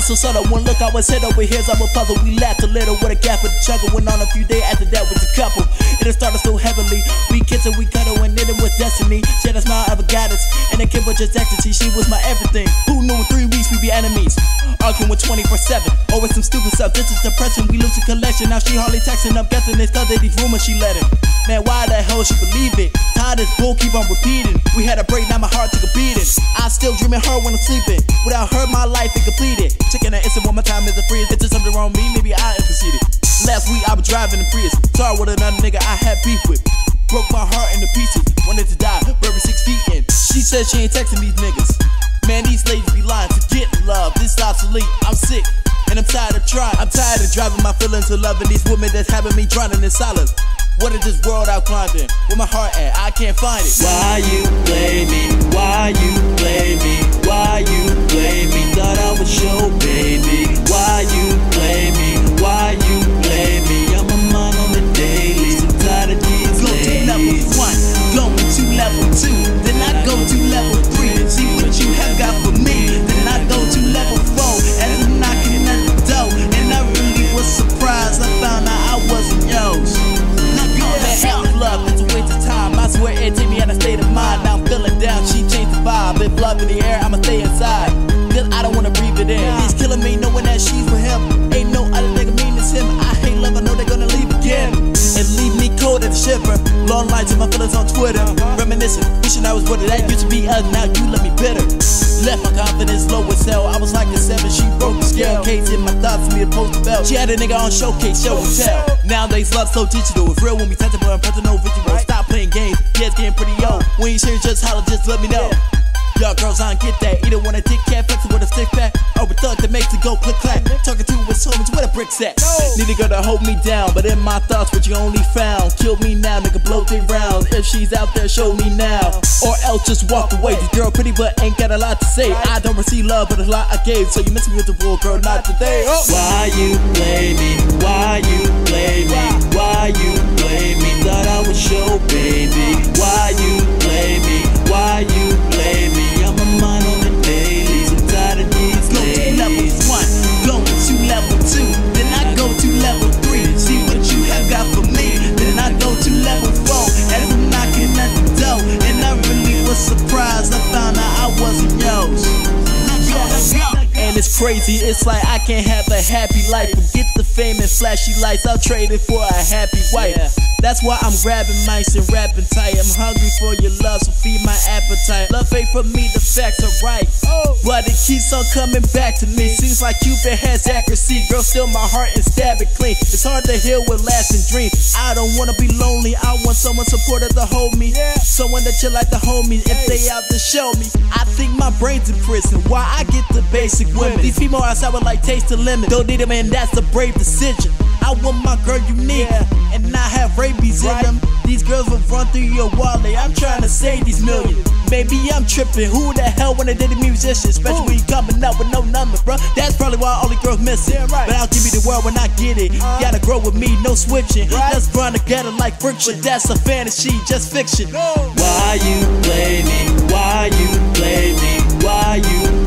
So subtle. One look, I was head over heels. I was puzzled. We laughed a little with a gap with the chuckle. Went on a few days after that with a couple. It started so heavily. We kids and we destiny. She had a smile of a goddess. And the kid was just ecstasy. She was my everything. Who knew in three weeks we'd be enemies? Arguing with 24 7. Always some stupid stuff. This is depression. We lose a collection. Now she hardly texting. I'm guessing it's stuff that these rumors she let him. Man, why the hell she believe it? Tired as bull keep on repeating. We had a break, now my heart took a beating. I still dreaming her when I'm sleeping. Without her, my life incomplete. Chicken and instant when my time is a freeze. It's just something wrong with me, maybe I am conceited. Last week I was driving the Prius. Sorry with another nigga I had beef with. Broke my heart into pieces. Wanted to die, buried six feet in. She said she ain't texting these niggas. Man, these ladies be lying to get love. This obsolete. I'm sick. And I'm tired of trying. I'm tired of driving my feelings to loving these women that's having me drowning in silence. What is this world I'm climbed in? Where my heart at? I can't find it. Why you blame me? Why you blame me? Why you blame me? Thought I was your love in the air, I'ma stay inside. Cause I don't wanna breathe it in. He's killing me knowing that she's with him. Ain't no other nigga mean as him. I hate love, I know they're gonna leave again. And leave me cold at the shiver. Long lines of my feelings on Twitter. Reminiscing, wishing I was with her. That used to be us, now you let me bitter. Left my confidence low as hell. I was like a seven, she broke the scale. Case in my thoughts, me to post the bell. She had a nigga on showcase, show and tell. Nowadays, love so digital. It's real when we tangible and personal visual. Stop playing games, yeah, it's getting pretty old. When you serious, just holler, just let me know. Y'all girls, I don't get that. Either want a dick cat flexing with a stick back, or a thug that makes it go click clack. Talking to his homies, where the bricks at? Need a girl to hold me down, but in my thoughts, what you only found. Kill me now, nigga, blow they rounds. If she's out there, show me now. Or else just walk away. This girl pretty, but ain't got a lot to say. I don't receive love, but a lot I gave. So you miss me with the bull, girl, not today. Oh. Why you play me? Why you play me? Why you play me? Thought I was your baby. Why you crazy, it's like I can't have a happy life. Forget the fame and flashy lights, I'll trade it for a happy wife. That's why I'm grabbing mice and rapping tight. I'm hungry for your love, so feed my appetite. Love ain't for me, the facts are right. Oh. But it keeps on coming back to me. Seems like Cupid has accuracy. Girl, steal my heart and stab it clean. It's hard to heal with lasting dreams. I don't wanna be lonely, I want someone supportive to hold me. Someone that chill like the homies. If they out to show me, I think my brain's in prison. Why I get the basic women? These female outside would like taste the lemon. Don't need them, and that's a brave decision. I want my girl unique and not have rabies in them. These girls will run through your wallet. I'm trying to save these millions. Maybe I'm tripping. Who the hell wanna date a musician? Especially when you coming up with no number, bro. That's probably why all the girls miss it. But I'll give you the world when I get it. Gotta grow with me, no switching. Let's run together like friction. But that's a fantasy, just fiction. Why you play me? Why you play me? Why you